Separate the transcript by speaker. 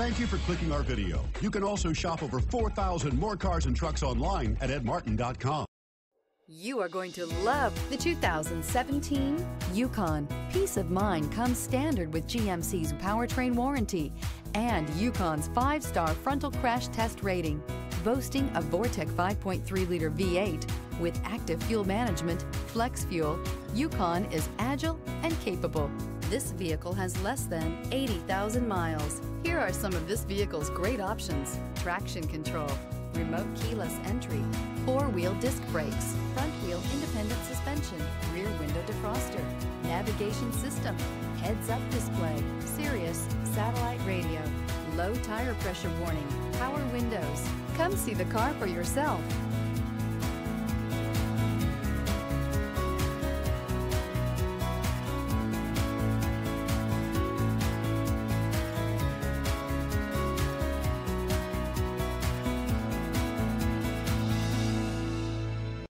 Speaker 1: Thank you for clicking our video. You can also shop over 4,000 more cars and trucks online at edmartin.com.
Speaker 2: You are going to love the 2017 Yukon. Peace of mind comes standard with GMC's powertrain warranty and Yukon's five-star frontal crash test rating. Boasting a Vortec 5.3-liter V8 with active fuel management, flex fuel, Yukon is agile and capable. This vehicle has less than 80,000 miles. Here are some of this vehicle's great options. Traction control, remote keyless entry, four-wheel disc brakes, front wheel independent suspension, rear window defroster, navigation system, heads-up display, Sirius, satellite radio, low tire pressure warning, power windows. Come see the car for yourself.